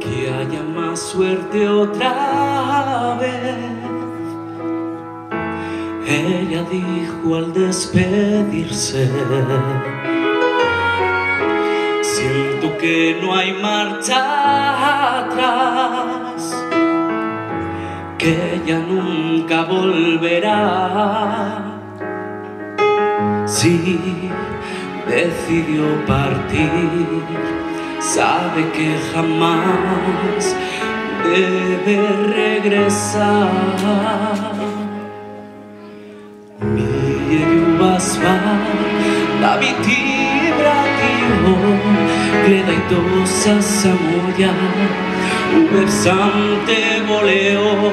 Que haya más suerte otra vez Ella dijo al despedirse Siento que no hay marcha atrás que ella nunca volverá. Decidió partir. Sabe que jamás debe regresar. Sva da biti vratio gledaj to sa samo ja uvek sam te voleo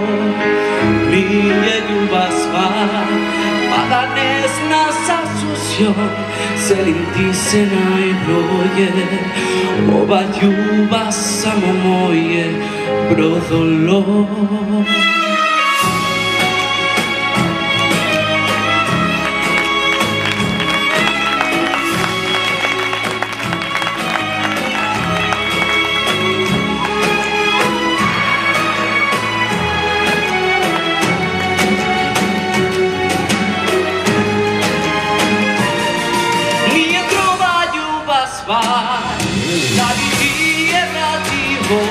nije ljubav sva pa Se Σελιντήσενα ευλόγε, ο βαριού βάσα μου μόιε προδολό. spa Da vidi je radivo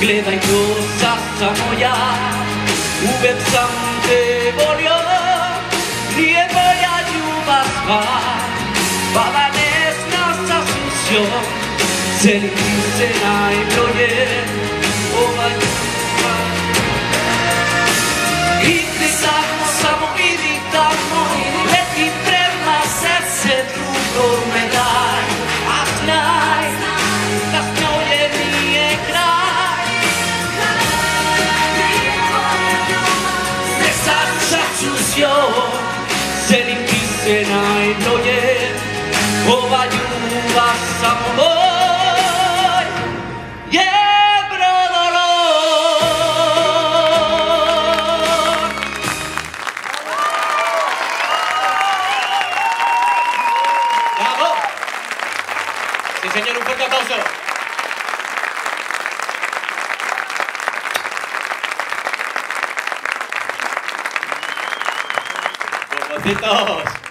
Gledaj to sa samo ja Uvek sam te volio Nije moja ljubav spa Bala ne zna sa susjom Celi se najbrojem se najbolje ova ljubav samo moj je brodolom. Bravo. Sí, señor, un fuerte aplauso. Bomboncitos.